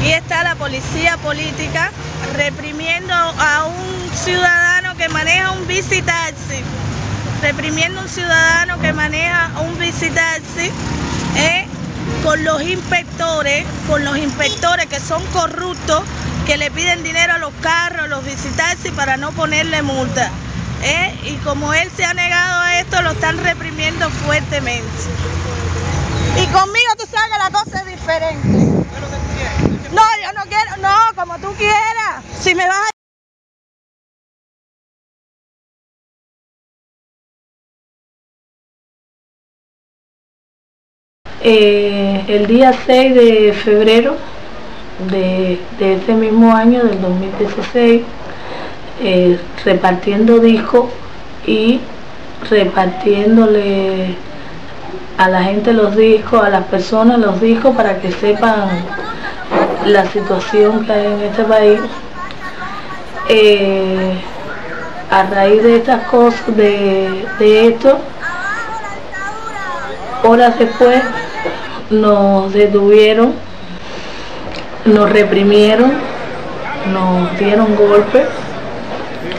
Aquí está la policía política reprimiendo a un ciudadano que maneja un visitaxi, reprimiendo a un ciudadano que maneja un visitaxi eh, con los inspectores, con los inspectores que son corruptos, que le piden dinero a los carros, a los visitaxis para no ponerle multa. eh, y como él se ha negado a esto, lo están reprimiendo fuertemente. Y conmigo tú sabes que la cosa es diferente. No, yo no quiero, no, como tú quieras. Si me vas a... Eh, el día 6 de febrero de, ese mismo año, del 2016, eh, repartiendo discos y repartiéndole a la gente los discos, a las personas los discos para que sepan la situación que hay en este país. Eh, a raíz de estas cosas, de, de esto, horas después nos detuvieron, nos reprimieron, nos dieron golpes.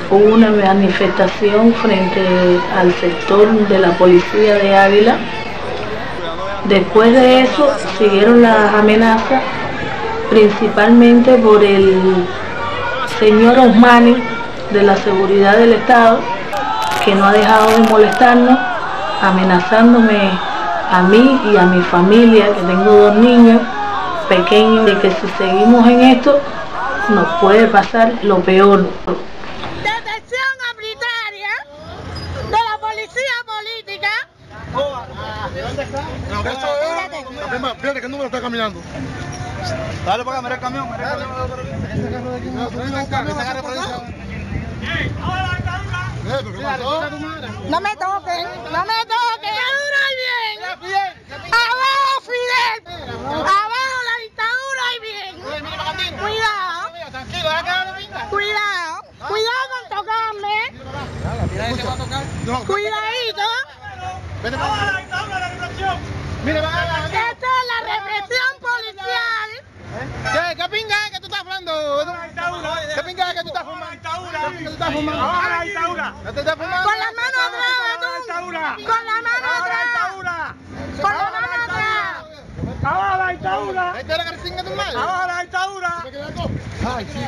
Hubo una manifestación frente al sector de la policía de Ávila. Después de eso siguieron las amenazas, principalmente por el señor Osmani de la seguridad del Estado, que no ha dejado de molestarnos, amenazándome a mí y a mi familia, que tengo dos niños pequeños, de que si seguimos en esto nos puede pasar lo peor. Detención arbitraria de la policía política. No, eso es. Apenas, Fíjate qué número está caminando. Dale para acá, mira el camión. Mira el camión. No me toquen, no me toquen. ¡Dictadura y bien! ¡Abajo Fidel! ¡Abajo la dictadura y bien! Cuidado, cuidado, cuidado con tocarme. Cuidadito. Vete para acá. Mira, va, va, Esta es la represión policial. ¿Qué, ¿Qué pinga es que tú estás hablando? ¿Qué pinga es que tú estás fumando? ¿Qué pinga que tú estás fumando? ¿No te estás fumando? Con la mano atrás, tú. Con la mano atrás. Con la mano atrás. ¡Abajo la dictadura! ¿Este es la carcinga de tu madre? ¡Abajo la dictadura! Ay, sí,